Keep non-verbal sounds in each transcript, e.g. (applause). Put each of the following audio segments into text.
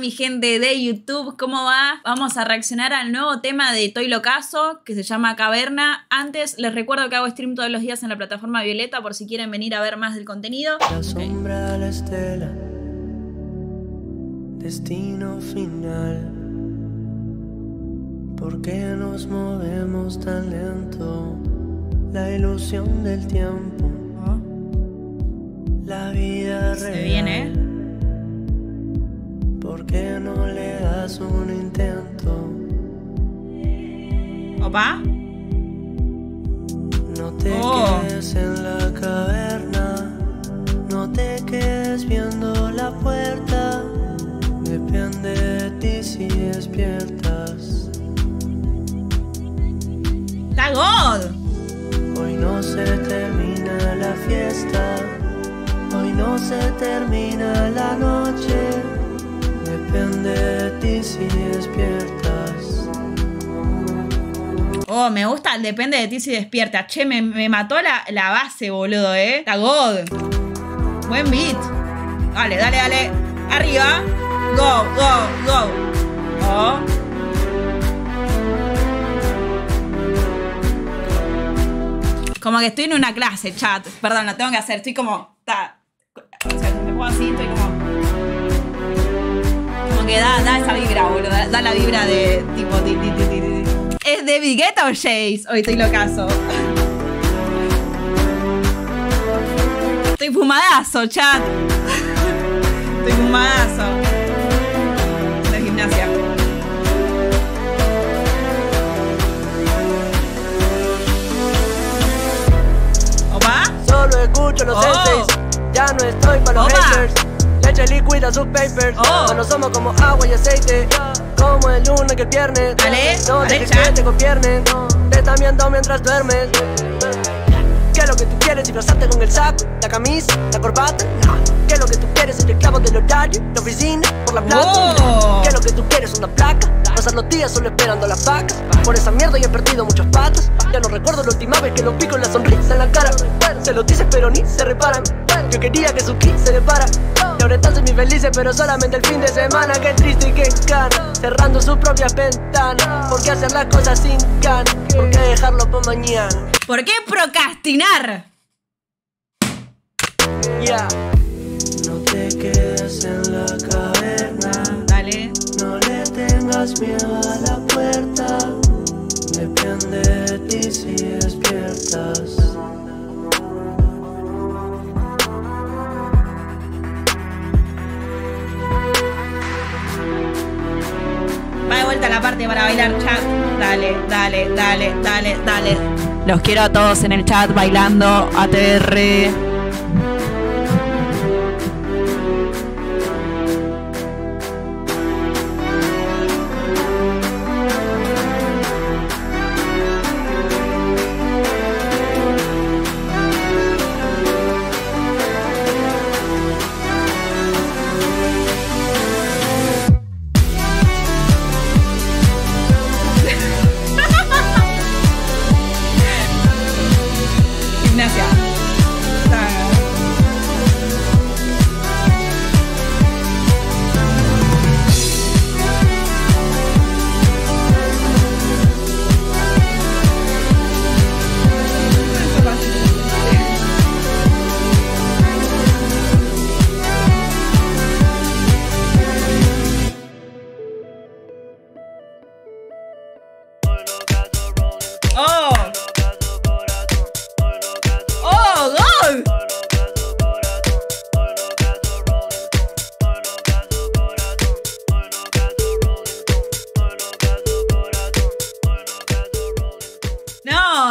mi gente de YouTube? ¿Cómo va? Vamos a reaccionar al nuevo tema de Toy Locaso que se llama Caverna. Antes les recuerdo que hago stream todos los días en la plataforma Violeta por si quieren venir a ver más del contenido. La sombra, la estela, destino final. ¿Por qué nos movemos tan lento? La ilusión del tiempo, la vida real. Se viene. ¿Por qué no le das un intento? Opa. No te Oh. quedes en la caverna, no te quedes viendo la puerta. Depende de ti si despiertas. ¡Está God! Hoy no se termina la fiesta, hoy no se termina la noche. Depende de ti si despiertas. Oh, me gusta el depende de ti si despierta. Che, me, me mató la, la base, boludo, ¿eh? Está God. Buen beat. Dale, dale, dale. Arriba. Go, go, go. Oh. Como que estoy en una clase, chat. Perdón, lo tengo que hacer. Estoy como. ta- O sea, me pongo así, estoy como. Que da, da esa vibra, boludo. Da, la vibra de tipo. ti, ti, ti. ¿Es David Guetta o Jace? Hoy estoy locazo. Estoy fumadazo, chat. (laughs) Estoy fumadazo. Líquida, sus papers. Oh. No somos como agua y aceite, como el lunes que el viernes. Dale, no chat. que te gobiernen, te están viendo mientras duermes. ¿Qué es lo que tú quieres? Disfrazarte con el saco, la camisa, la corbata. ¿Qué es lo que tú quieres? Ser esclavo del horario, la oficina, por la plata. Oh. ¿Qué es lo que tú quieres? Una placa. Pasar los días solo esperando las vacas. Por esa mierda ya he perdido muchas patas. Ya no recuerdo la última vez que lo vi con la sonrisa en la cara. Se lo dices pero ni se reparan. Yo quería que su kit se le para. Y ahora están semi felices pero solamente el fin de semana. Qué triste y qué gana. Cerrando sus propias ventanas. ¿Por qué hacer las cosas sin ganas? ¿Por qué dejarlo para mañana? ¿Por qué procrastinar? Ya. No te quedes en la caverna. Dale. No le tengas miedo a la puerta. Depende de ti si. Vuelta la parte para bailar chat. Dale, dale, dale, dale, dale. Los quiero a todos en el chat bailando ATR.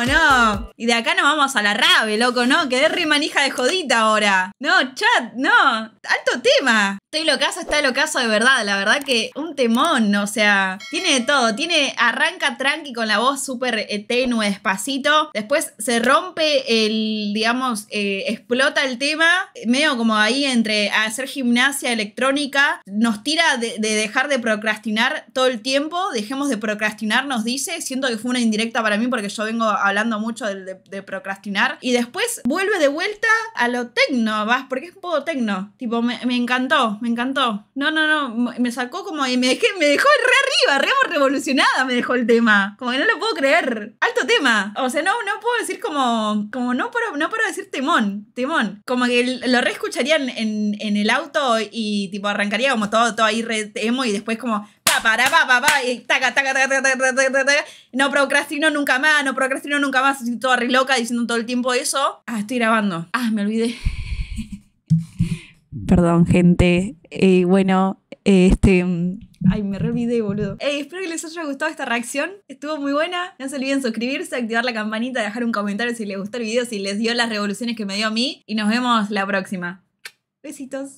No. Y de acá nos vamos a la rave, loco, ¿no? Quedé re manija de jodita ahora. No, chat, no. Alto tema. Estoy locazo, está locazo de verdad. La verdad que un temón, o sea, tiene de todo. Tiene, arranca tranqui con la voz súper eh, tenue, despacito. Después se rompe el, digamos, eh, explota el tema. Medio como ahí entre hacer gimnasia electrónica. Nos tira de, de dejar de procrastinar todo el tiempo. Dejemos de procrastinar, nos dice. Siento que fue una indirecta para mí porque yo vengo hablando mucho de, de- de procrastinar. Y después vuelve de vuelta a lo tecno, vas, porque es un poco tecno. Tipo, me, me encantó, me encantó. No, no, no, me sacó como y me, dejé, me dejó re arriba, re revolucionada me dejó el tema. Como que no lo puedo creer. Alto tema. O sea, no, no puedo decir como, como no puedo, no puedo decir temón, temón. Como que lo re escucharía en, en- en el auto y tipo arrancaría como todo, todo ahí re emo y después como para, pa, pa, pa, y taca, taca, taca, taca, taca, taca. No procrastino nunca más, no procrastino nunca más, así toda re loca diciendo todo el tiempo eso. Ah, estoy grabando. Ah, me olvidé. (laughs) Perdón, gente. Eh, bueno, este. mm, Ay, me re olvidé, boludo. Ey, espero que les haya gustado esta reacción. Estuvo muy buena. No se olviden suscribirse, activar la campanita, dejar un comentario si les gustó el video, si les dio las revoluciones que me dio a mí. Y nos vemos la próxima. Besitos.